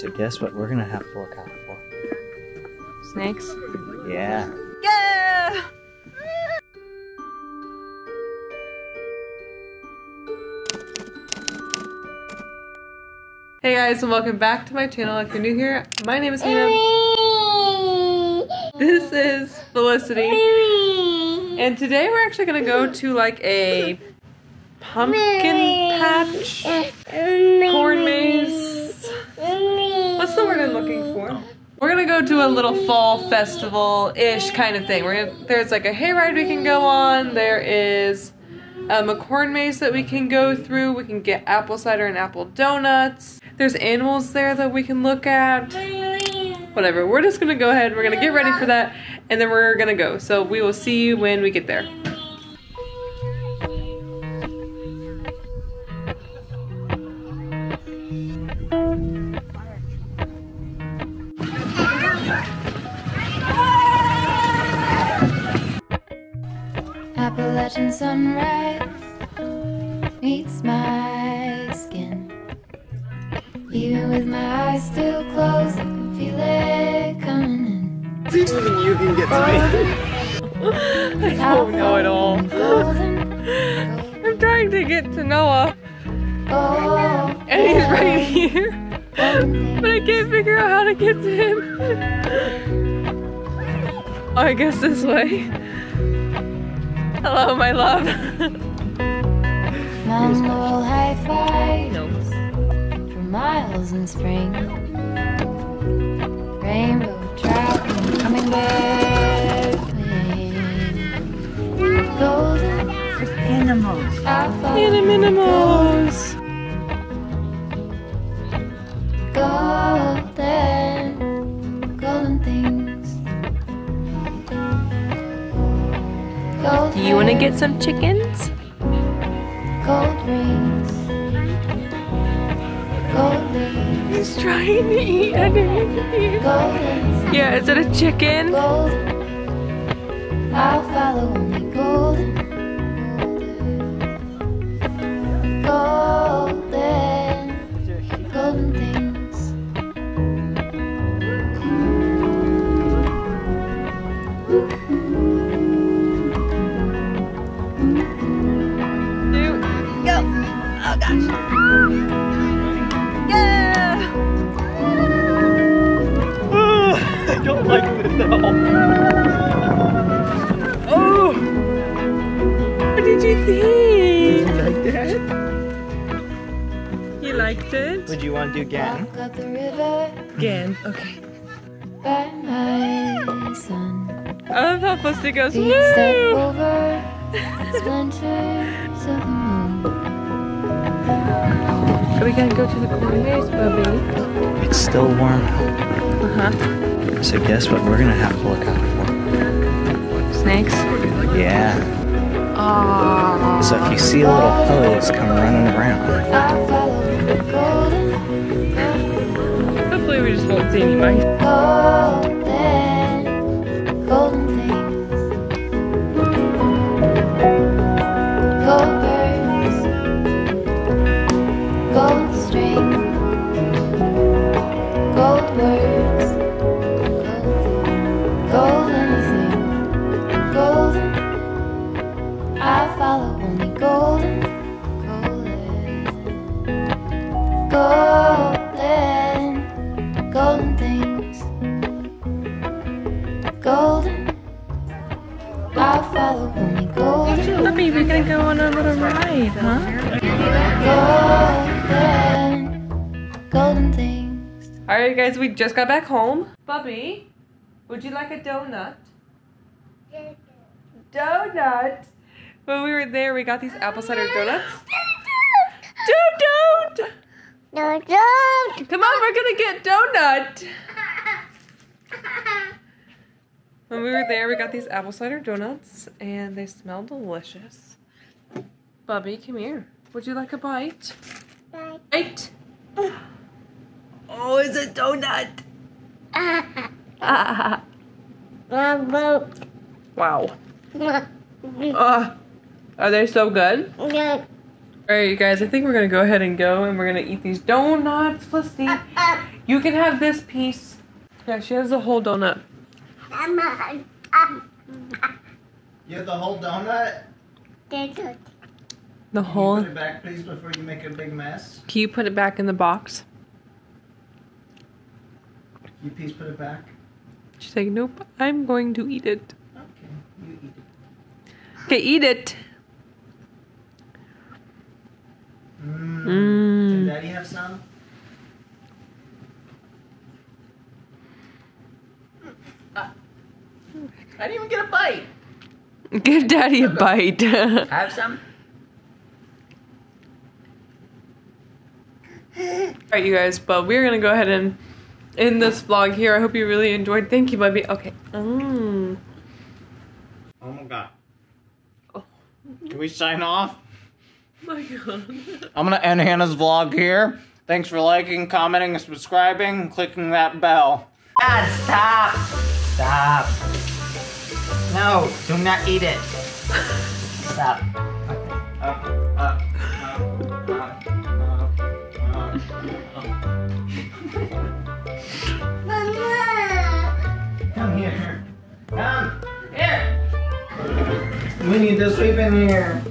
So guess what we're gonna have to look out for? Snakes? Yeah. Yeah! Hey guys, and welcome back to my channel. If you're new here, my name is Hannah. This is Felicity. And today we're actually gonna go to like a pumpkin patch, corn maze. Word I'm looking for? We're gonna go to a little fall festival-ish kind of thing. We're gonna, there's like a hayride we can go on. There is um, a corn maze that we can go through. We can get apple cider and apple donuts. There's animals there that we can look at. Whatever. We're just gonna go ahead. We're gonna get ready for that, and then we're gonna go. So we will see you when we get there. Sunrise meets my skin. Even with my eyes still closed, I can feel it coming in. Even you can get to me. I don't know it all. I'm trying to get to Noah, oh, and he's right here, but I can't figure out how to get to him. I guess this way. Hello, my love. Mammal high fives for miles in spring. Rainbow trout coming back. Golden animals. Minimos. Want to get some chickens? gold rings? Gold leaves, He's trying to eat underneath. Yeah, is it a chicken? golden. I'll follow only. Golden, don't like this at all. Oh. What did you think? Did You like that? You liked it? Would you want to do again? Walk up the river Again. Okay. by my son. I love how Felicity goes, Feet step woo! over splinters of the moon. Are we gonna go to the corn maze, Bubby? It's still warm. Uh-huh. So guess what we're gonna have to look out for? Snakes? Yeah. Aww. So if you see a little hose come running around, I'll follow the golden, Hopefully we just won't see any mice. golden, golden things. Gold golden, Bubby, we're gonna go on a little ride, huh? golden, golden things. Alright guys, we just got back home. Bubby, would you like a donut? Donut! When we were there, we got these apple cider donuts. Don't, don't! No, don't. Come on, we're gonna get donut! When we were there, we got these apple cider donuts, and they smell delicious. Bubby, come here. Would you like a bite? Bite! Oh, it's a donut! Ah. Wow. Uh, are they so good? Yeah. Alright, you guys, I think we're gonna go ahead and go and we're gonna eat these donuts. Felicity, You can have this piece. Yeah, she has the whole donut. You have the whole donut? The Can you whole. put it back, please, before you make a big mess? Can you put it back in the box? You please put it back? She's like, nope, I'm going to eat it. Okay, you eat it. Okay, eat it. Mmm. Mm. Can Daddy have some? Ah. I didn't even get a bite. Give daddy a bite. Have some? Alright, you guys, but we're gonna go ahead and end this vlog here. I hope you really enjoyed. Thank you, Bubby. Okay. Mm. Oh my god. Oh. Can we sign off? my god. I'm gonna end Hannah's vlog here. Thanks for liking, commenting, and subscribing, and clicking that bell. Dad, stop! Stop. No, do not eat it. Stop. We need to sweep in here.